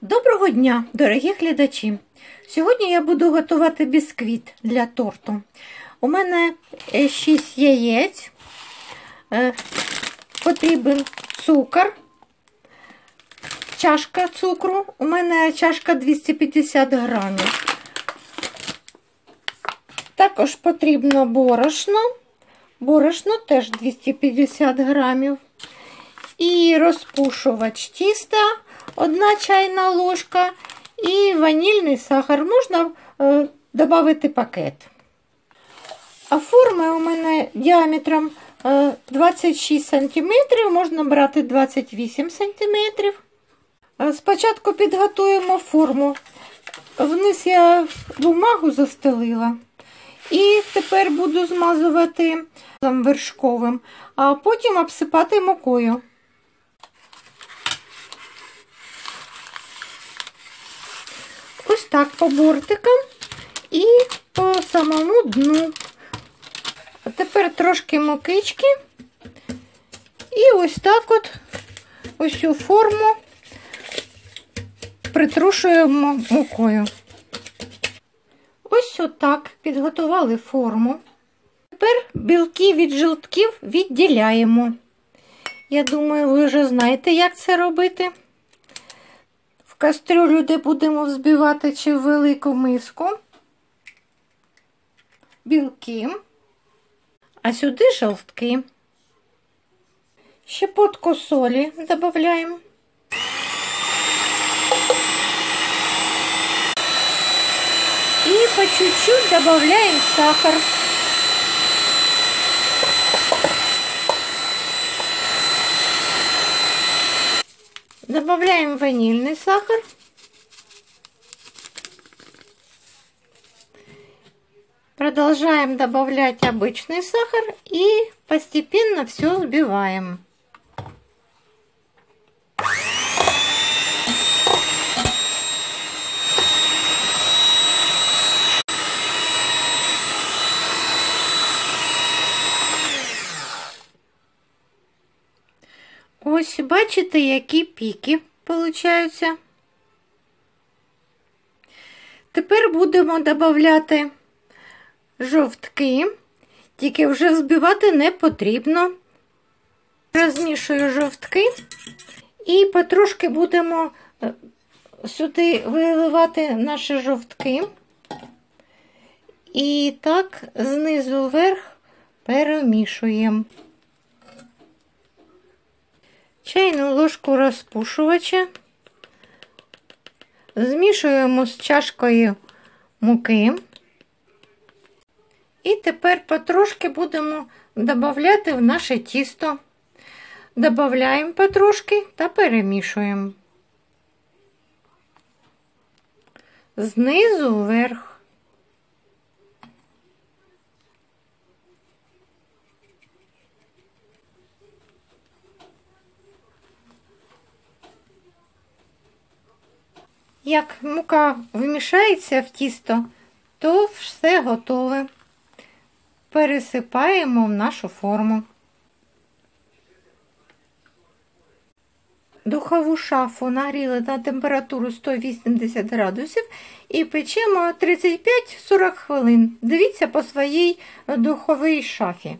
Доброго дня, дорогі глядачі! Сьогодні я буду готувати бісквіт для торту. У мене 6 яєць, е, потрібен цукор, чашка цукру. У мене чашка 250 грамів. Також потрібно борошно. Борошно теж 250 грамів. І розпушувач тіста, одна чайна ложка і ванільний сахар. Можна е, додати пакет. А форми у мене діаметром е, 26 см, можна брати 28 см. Е, спочатку підготуємо форму. Вниз я бумагу застелила. І тепер буду змазувати вершковим, а потім обсипати мукою. Ось так по бортикам і по самому дну. А тепер трошки мукички. І ось так от ось форму притрушуємо мукою. Ось отак підготували форму. Тепер білки від жилтків відділяємо. Я думаю, ви вже знаєте, як це робити. Кастрюлю, де будемо взбивати чи в велику миску, білки, а сюди жовтки. Щепотку солі додаємо. И по чуть-чуть добавляем сахар. Добавляем ванильный сахар. Продолжаем добавлять обычный сахар и постепенно все взбиваем. Ось бачите, які піки получаються. Тепер будемо додати жовтки, тільки вже взбивати не потрібно. Розмішую жовтки і потрошки будемо сюди виливати наші жовтки. І так знизу вверх перемішуємо. Чайну ложку розпушувача змішуємо з чашкою муки. І тепер потрошки будемо додати в наше тісто. Додаємо потрошки та перемішуємо. Знизу вверх. Як мука вмішається в тісто, то все готове. Пересипаємо в нашу форму. Духову шафу нагріли на температуру 180 градусів і печемо 35-40 хвилин. Дивіться по своїй духовій шафі.